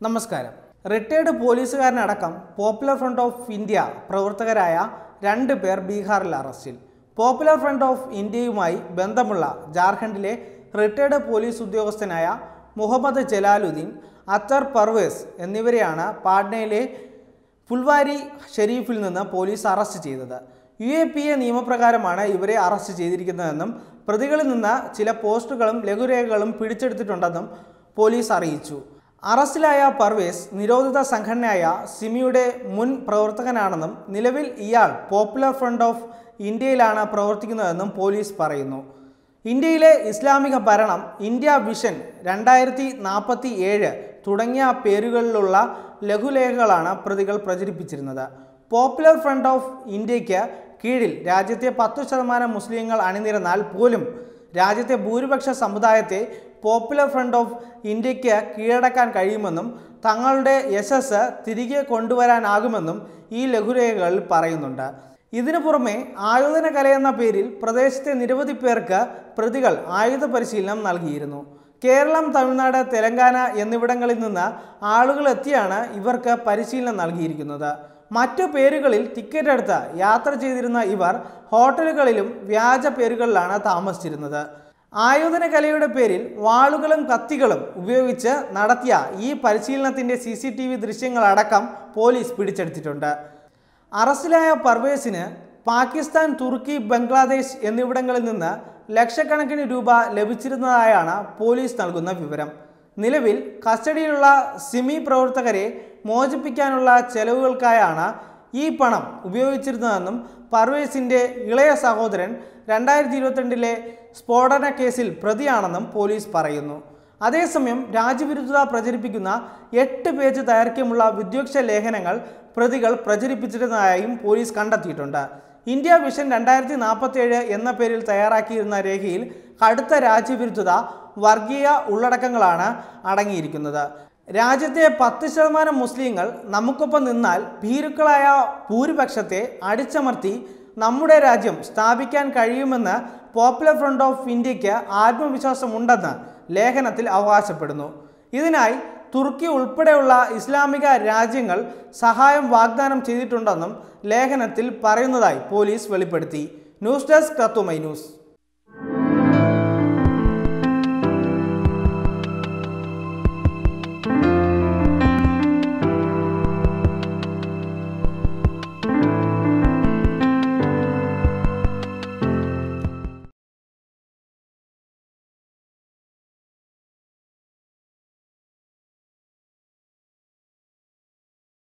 നമസ്കാരം. റിട്ടയർഡ് പോലീസുകാരനടക്കം popular front of India പ്രവർത്തകരായ രണ്ട് പേർ ബീഹാറിൽ അറസ്റ്റിൽ. പോപ്പുലർ ഫ്രണ്ട് ഓഫ് ഇന്ത്യയുമായി ബന്ധമുള്ള ജാർഖണ്ഡിലെ റിട്ടയർഡ് പോലീസ് ഉദ്യോഗസ്ഥനായ മുഹമ്മദ് ജലാലുദ്ദീൻ അത്തർ പർവേസ് എന്നിവരെയാണ് പാട്നയിലെ ഫുൽവാരി ഷെരീഫിൽ നിന്ന് പോലീസ് അറസ്റ്റ് ചെയ്തത്. യു എ പി എ നിയമപ്രകാരമാണ് ഇവരെ അറസ്റ്റ് ചെയ്തിരിക്കുന്നതെന്നും പ്രതികളിൽ നിന്ന് ചില പോസ്റ്റുകളും ലഘുരേഖകളും പിടിച്ചെടുത്തിട്ടുണ്ടെന്നും പോലീസ് അറിയിച്ചു. അറസ്റ്റിലായ പർവേസ് നിരോധിത സംഘടനയായ സിമിയുടെ മുൻ പ്രവർത്തകനാണെന്നും നിലവിൽ ഇയാൾ പോപ്പുലർ ഫ്രണ്ട് ഓഫ് ഇന്ത്യയിലാണ് പ്രവർത്തിക്കുന്നതെന്നും പോലീസ് പറയുന്നു. ഇന്ത്യയിലെ ഇസ്ലാമിക ഭരണം ഇന്ത്യ വിഷൻ രണ്ടായിരത്തി നാൽപ്പത്തി ഏഴ് തുടങ്ങിയ പേരുകളിലുള്ള ലഘുലേഖകളാണ് പ്രതികൾ പ്രചരിപ്പിച്ചിരുന്നത്. പോപ്പുലർ ഫ്രണ്ട് ഓഫ് ഇന്ത്യയ്ക്ക് കീഴിൽ രാജ്യത്തെ പത്തു ശതമാനം മുസ്ലിങ്ങൾ അണിനിരന്നാൽ പോലും രാജ്യത്തെ ഭൂരിപക്ഷ സമുദായത്തെ പോപ്പുലർ ഫ്രണ്ട് ഓഫ് ഇന്ത്യയ്ക്ക് കീഴടക്കാൻ കഴിയുമെന്നും തങ്ങളുടെ യശസ് തിരികെ കൊണ്ടുവരാനാകുമെന്നും ഈ ലഘുരേഖകളിൽ പറയുന്നുണ്ട്. ഇതിനു പുറമെ ആയോധന കലയെന്ന പേരിൽ പ്രദേശത്തെ നിരവധി പേർക്ക് പ്രതികൾ ആയുധ പരിശീലനം നൽകിയിരുന്നു. കേരളം തമിഴ്നാട് തെലങ്കാന എന്നിവിടങ്ങളിൽ നിന്ന് ആളുകൾ എത്തിയാണ് ഇവർക്ക് പരിശീലനം നൽകിയിരിക്കുന്നത്. മറ്റു പേരുകളിൽ ടിക്കറ്റ് എടുത്ത് യാത്ര ചെയ്തിരുന്ന ഇവർ ഹോട്ടലുകളിലും വ്യാജ പേരുകളിലാണ് താമസിച്ചിരുന്നത്. ആയോധന കലയുടെ പേരിൽ വാളുകളും കത്തികളും ഉപയോഗിച്ച് നടത്തിയ ഈ പരിശീലനത്തിന്റെ സി സി ടി വി ദൃശ്യങ്ങളടക്കം പോലീസ് പിടിച്ചെടുത്തിട്ടുണ്ട്. അറസ്റ്റിലായ പർവേസിന് പാകിസ്ഥാൻ തുർക്കി ബംഗ്ലാദേശ് എന്നിവിടങ്ങളിൽ നിന്ന് ലക്ഷക്കണക്കിന് രൂപ ലഭിച്ചിരുന്നതായാണ് പോലീസ് നൽകുന്ന വിവരം. നിലവിൽ കസ്റ്റഡിയിലുള്ള സിമി പ്രവർത്തകരെ മോചിപ്പിക്കാനുള്ള ചെലവുകൾക്കായാണ് ഈ പണം ഉപയോഗിച്ചിരുന്നതെന്നും പർവേസിന്റെ ഇളയ സഹോദരൻ രണ്ടായിരത്തി ഇരുപത്തിരണ്ടിലെ സ്ഫോടന കേസിൽ പ്രതിയാണെന്നും പോലീസ് പറയുന്നു. അതേസമയം രാജ്യവിരുദ്ധത പ്രചരിപ്പിക്കുന്ന എട്ട് പേജ് ദൈർഘ്യമുള്ള വിദ്വേഷ ലേഖനങ്ങൾ പ്രതികൾ പ്രചരിപ്പിച്ചിരുന്നതായും പോലീസ് കണ്ടെത്തിയിട്ടുണ്ട്. ഇന്ത്യ വിഷൻ രണ്ടായിരത്തി നാൽപ്പത്തേഴ് എന്ന പേരിൽ തയ്യാറാക്കിയിരുന്ന രേഖയിൽ കടുത്ത രാജ്യവിരുദ്ധത വർഗീയ ഉള്ളടക്കങ്ങളാണ് അടങ്ങിയിരിക്കുന്നത്. രാജ്യത്തെ പത്ത് ശതമാനം മുസ്ലിങ്ങൾ നമുക്കൊപ്പം നിന്നാൽ ഭീരുക്കളായ ഭൂരിപക്ഷത്തെ അടിച്ചമർത്തി നമ്മുടെ രാജ്യം സ്ഥാപിക്കാൻ കഴിയുമെന്ന് പോപ്പുലർ ഫ്രണ്ട് ഓഫ് ഇന്ത്യയ്ക്ക് ആത്മവിശ്വാസമുണ്ടെന്ന് ലേഖനത്തിൽ അവകാശപ്പെടുന്നു. ഇതിനായി തുർക്കി ഉൾപ്പെടെയുള്ള ഇസ്ലാമിക രാജ്യങ്ങൾ സഹായം വാഗ്ദാനം ചെയ്തിട്ടുണ്ടെന്നും ലേഖനത്തിൽ പറയുന്നതായി പോലീസ് വെളിപ്പെടുത്തി. ന്യൂസ് ഡെസ്ക് കത്തുമൈ ന്യൂസ്.